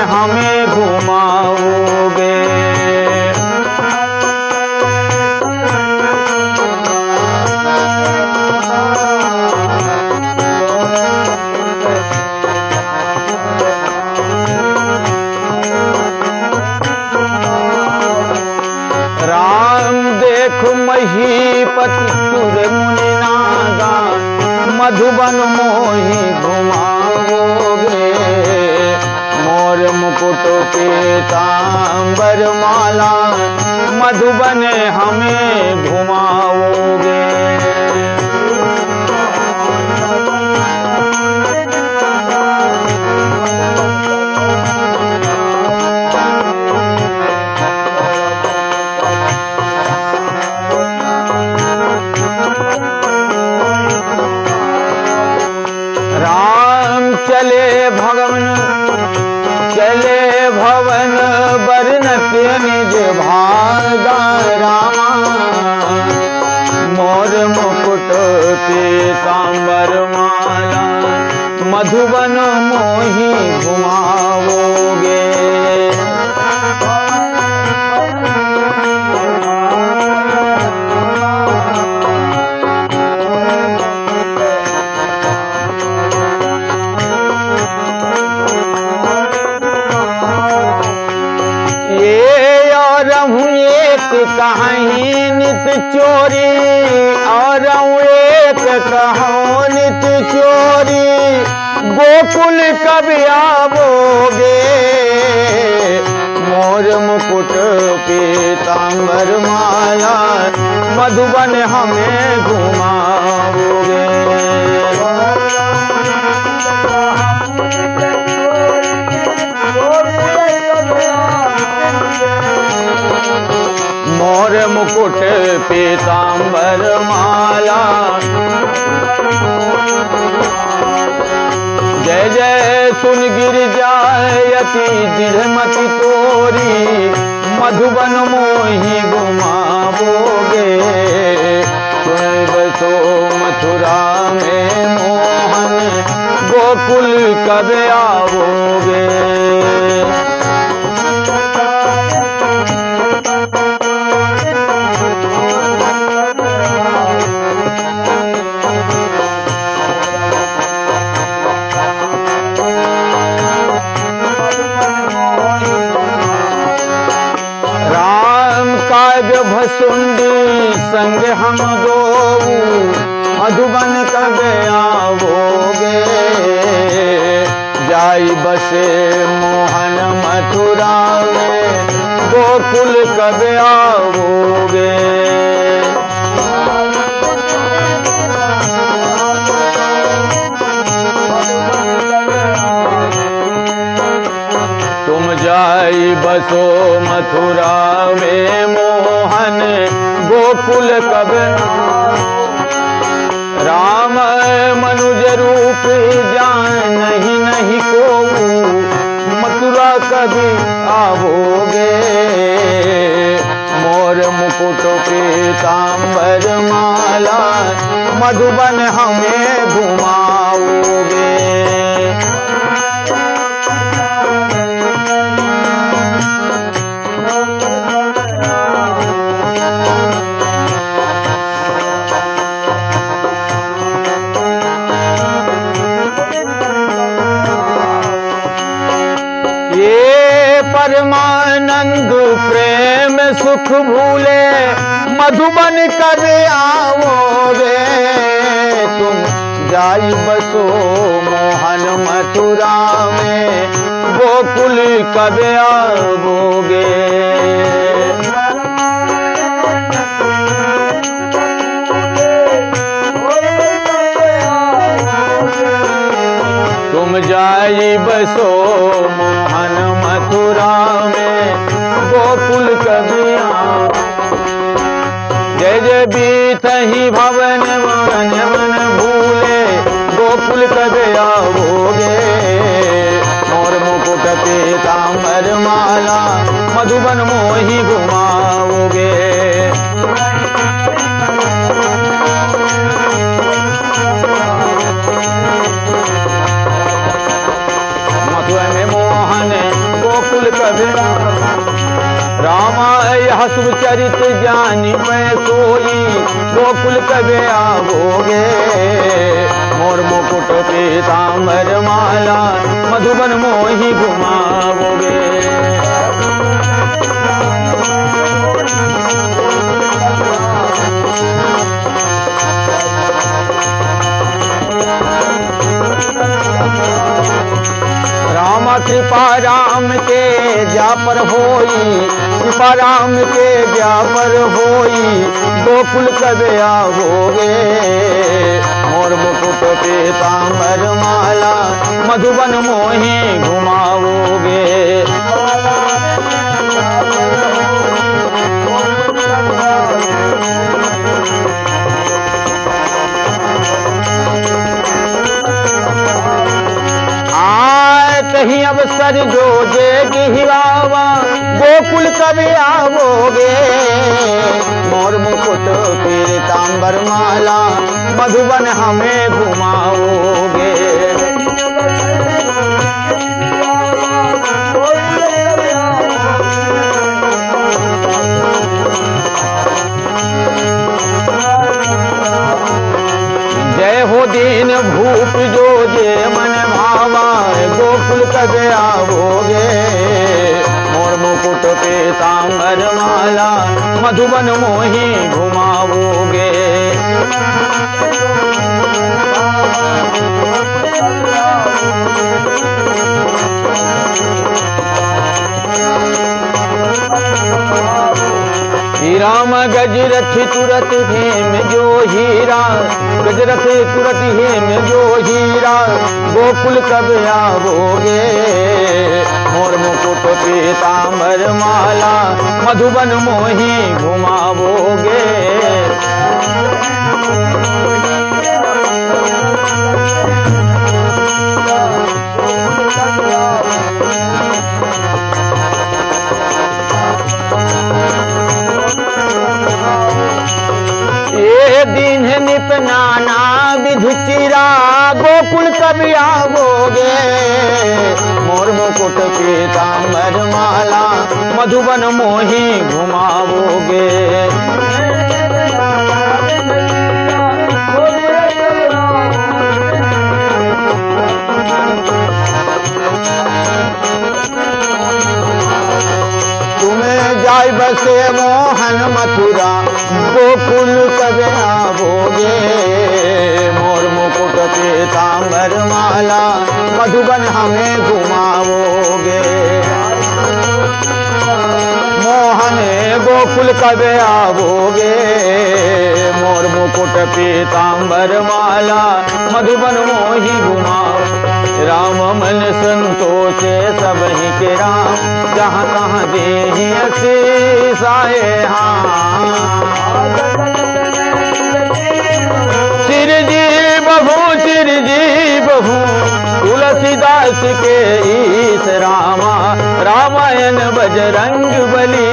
Speaker 1: हमें घुमाओगे। पीताम्बर माला मधुबन हमें मधुबन मोही घुमाओगे। ये और हूँ एक कहीं नित चोरी गोकुल कब आवोगे मोर मुकुट पीताम्बर माला मधुबन हमें घुमाओगे। मोर मुकुट पीताम्बर माला जय जय सुन गिर जायती दृढ़मति तोरी मधुबन मोही घुमावोगे। सुन बसो मथुरा में मोहन गोकुल कब आवोगे? भसुंडी संग हम दो मधुबन कब आवोगे जाई बसे मोहन मथुरा में गोकुल कब आवोगे तुम जाई बसो मथुरा में गोकुल कब? राम मनुज रूप, जान नहीं नहीं को मथुरा कभी आवोगे? मोर मुकुट पीताम्बर माला, मधुबन हमें घुमाओगे। सुख भूले, मधुबन कब आओगे तुम जाई बसो मोहन मथुरा में, गोकुल कब आओगे। तुम जाई बसो मोहन मथुरा में, गोकुल कबिया जय बीत ही भवन मन मन भूले, गोकुल कबे आवोगे। मोर मुकुट पीताम्बर माला, मधुबन मोही शुभ चरित जानी मैं सोई, गोकुल कबे आवोगे मोर मुकुट पीताम्बर माला, मधुबन मोही घुमाओगे। कृपा राम के जा पर होई, कृपा राम के जा पर होई, गोकुल कबे आवोगे मोर मुकुट पीतांबर माला, मधुबन मोहे घुमाओगे। कहीं अवसर जो गिरावा गोकुल कभी आवोगे मोर मुकुट पीताम्बर माला, मधुबन हमें घुमाओगे। जय हो दीन भूप जो जे मन भावा गोकुल कबे आवोगे पीताम्बर माला मधुबन मोही घुमाओगे राम गजरथ तुरत हेम जो हीरा, गजरथ तुरत हेम जो हीरा, गोकुल कब आवोगे? मोर मुकुट पीताम्बर माला मधुबन मोही घुमावोगे। दिन निपनाना विधि चिरा, गोकुल कभी आवोगे मोर मुकुट पीताम्बर माला, मधुबन मोही घुमावोगे तुम्हें जाय बसे मोहन मथुरा गोकुल कबे आवोगे मोर मुकुट पीताम्बर माला मधुबन हमें घुमावोगे मोहन गोकुल कबे आवोगे मोर मुकुट पीताम्बर माला मधुबन मोही घुमाओ। राम मन संतोष सब ही के राम, जहाँ कहाँ दे हाँ। बहू सिर जी बहू तुलसीदास के ईस रामा, रामायण बजरंग बली।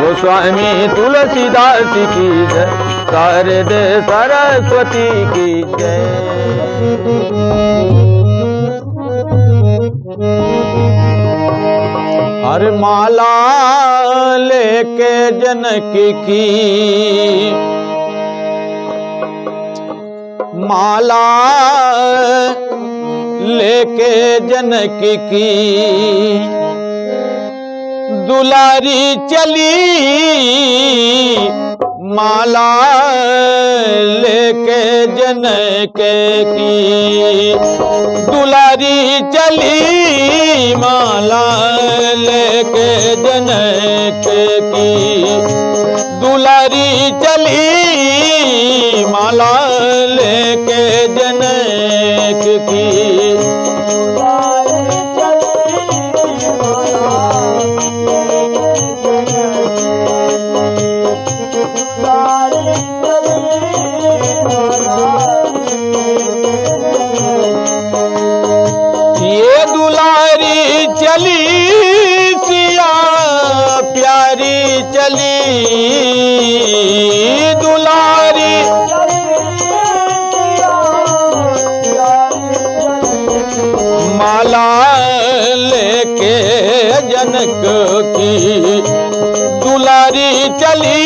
Speaker 1: गोस्वामी तुलसीदास की जय, शारद सरस्वती की जय। हर माला लेके जनक की। माला लेके जनक की। दुलारी चली, माला लेके जनक की। दुलारी चली माला लेके जनक की। दुलारी चली माला लेके जनक की। दुलारी। माला लेके जनक की दुलारी चली।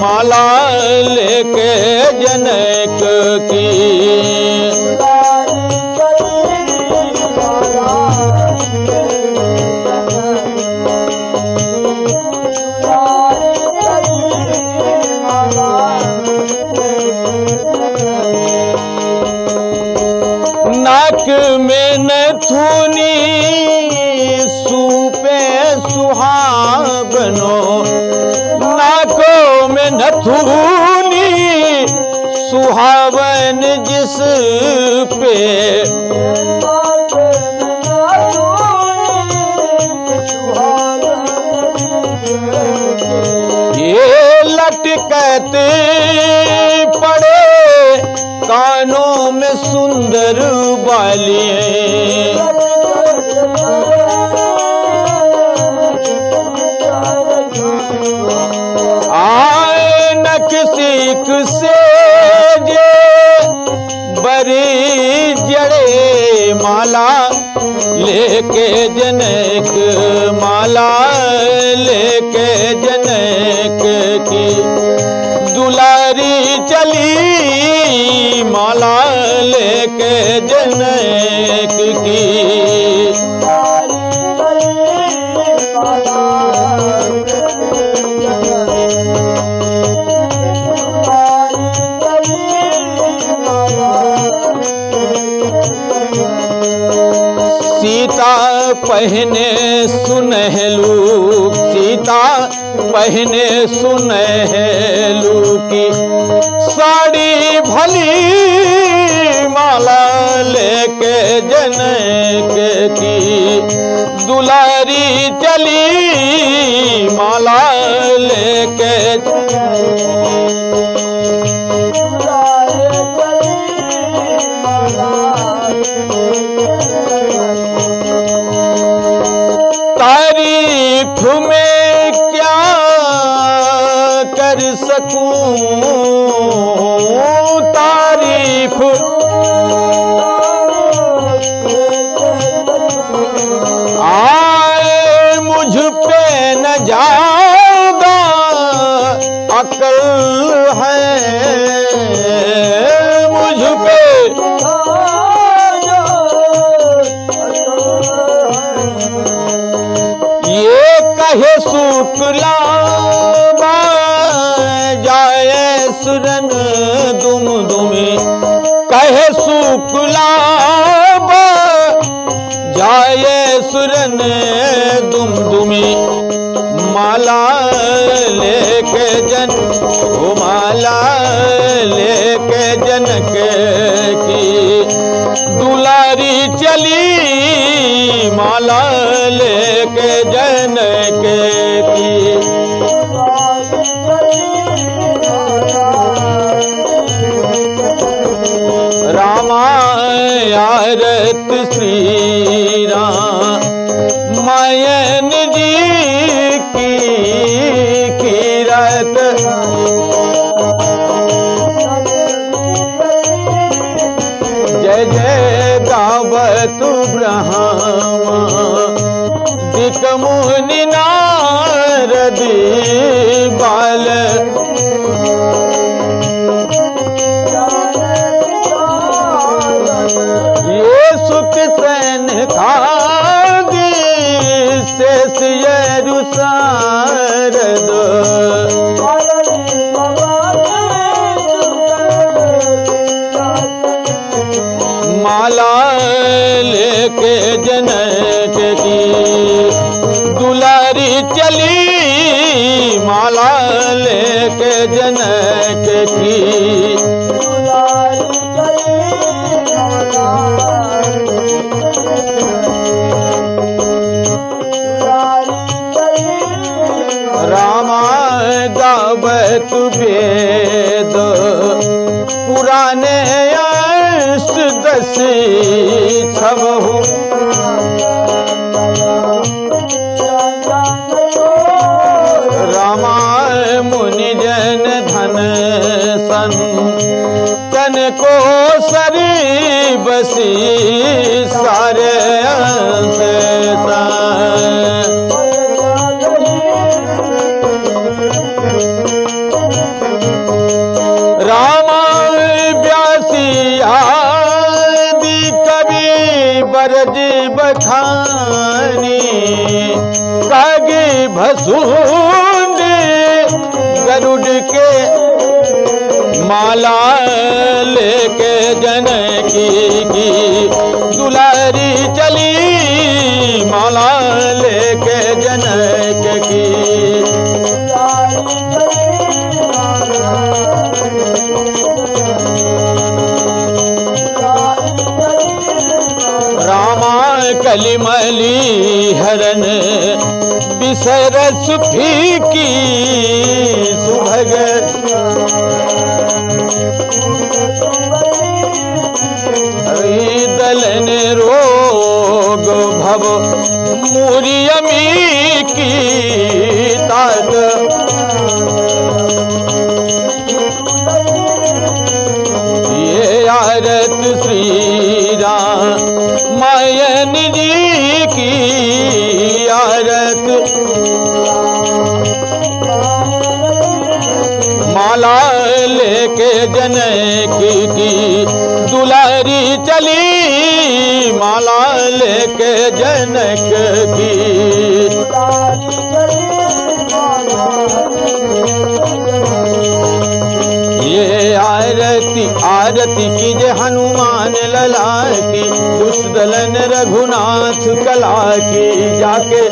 Speaker 1: माला लेके जनक की नथुनी सुहावन जिस पे ये लटकते पड़े कानों में सुंदर बालियाँ। माला लेके जनक माला लेके जनक की दुलारी चली माला लेके जनक की। पहने सुनहलू सीता, पहने सुनहलू की साड़ी भली माला लेके जनक की। दुलारी चली माला लेके गावत ब्रह्मा दिक मुनि नारदी बाल। ये सुख सैन खादी शेष यरुसारद माला लेके जनक की। दुलारी चली माला लेके जनक की। रामा वेद पुराने दसी बसी सारे। रामा व्यासी आदि कवि बरज बखानी कागे भसून गरुड़ के माला लेके जनकी बिसरस फीकी सुभग। दलन रोग भव मुरियमी की आरती चीज़ हनुमान लला की दुष्दलन रघुनाथ कला की जाके।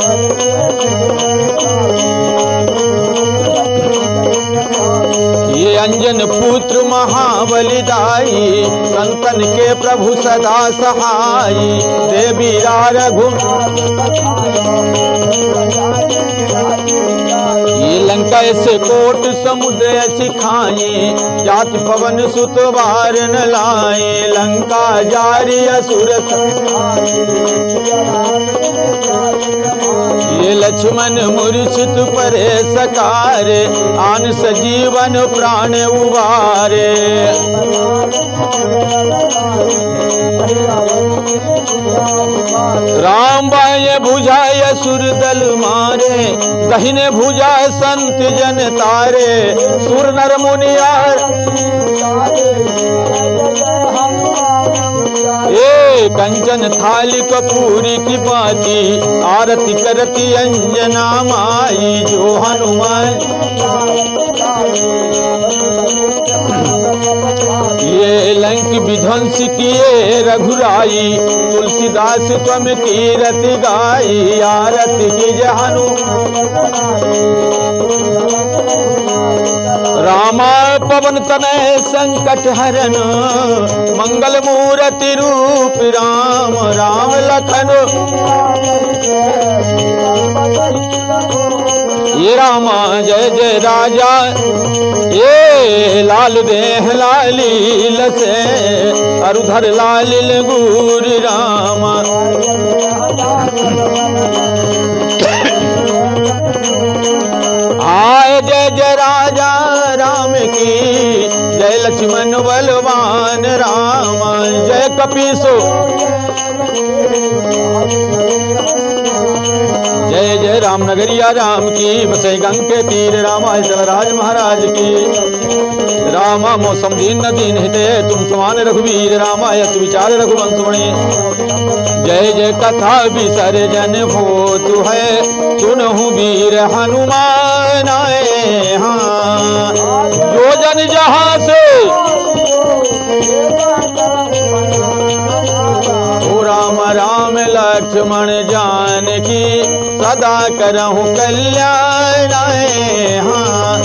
Speaker 1: ये अंजन पुत्र महाबलिदाई संतन के प्रभु सदा सहाई। देवी रघु ये लंका से कोट समुद्र सिखाए जात पवन सुत बार न लाए। लंका जारी असुर ये लक्ष्मण मूर्छित परे सकार, आन सजीवन प्राण उबारे राम बाय भुजाय सुर दल मारे, दहिने भुजा संत जन तारे। सुर नर मुनिया ए, कंचन थाली कपूरी की बाती आरती करती अंजना माई, जो हनुमान। Música ये लंक विध्वंस किए रघुराई, तुलसीदास तुम कीरत गाई, आरती की जहनु रामा पवन तनय संकट हरन मंगल मूर्ति रूप राम राम लखन। ये रामा, जय जय राजा। ये लाल देह लाली लसे अरुधर लालिल गुर राम। आए जय जय राजा राम की। जय लक्ष्मण बलवान राम जय कपीसो। जय जय राम नगरिया राम की बसे गंग के तीर रामा राज महाराज की। रामा मौसम दीन न दीन हिते, तुम समान रघुवीर रामा यस विचार रघुवंशमणि जय जय कथा बिसर जन हो तु है, सुनहु वीर हनुमान आए। हाँ जो जहाँ से राम राम लक्ष्मण जान की सदा करहु कल्याण हाँ।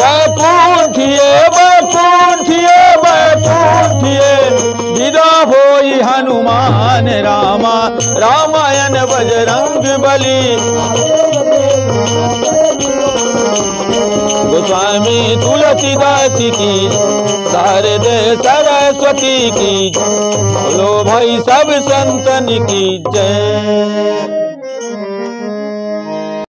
Speaker 1: बैकुंठिए बैकुंठिए बैकुंठिए विदा होई हनुमान रामा, रामायण बजरंग बली। गोस्वामी तुलसीदास की, शारद सरस्वती की, बोलो भाई सब संतन की जय।